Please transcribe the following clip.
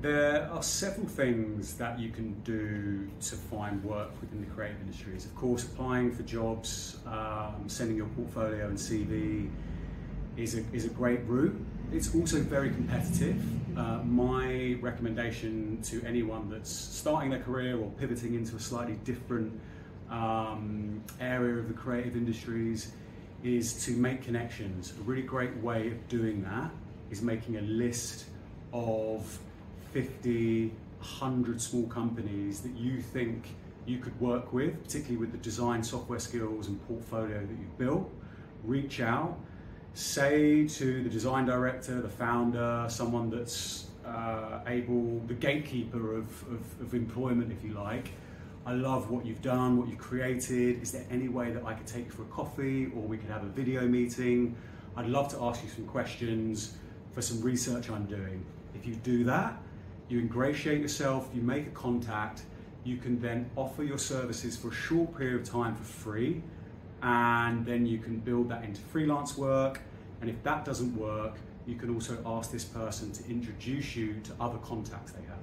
There are several things that you can do to find work within the creative industries. Of course, applying for jobs, um, sending your portfolio and CV is a, is a great route. It's also very competitive. Uh, my recommendation to anyone that's starting their career or pivoting into a slightly different um, area of the creative industries is to make connections. A really great way of doing that is making a list of 50, 100 small companies that you think you could work with, particularly with the design software skills and portfolio that you've built. Reach out, say to the design director, the founder, someone that's uh, able, the gatekeeper of, of, of employment, if you like. I love what you've done, what you've created. Is there any way that I could take you for a coffee or we could have a video meeting? I'd love to ask you some questions for some research I'm doing. If you do that, you ingratiate yourself, you make a contact, you can then offer your services for a short period of time for free, and then you can build that into freelance work. And if that doesn't work, you can also ask this person to introduce you to other contacts they have.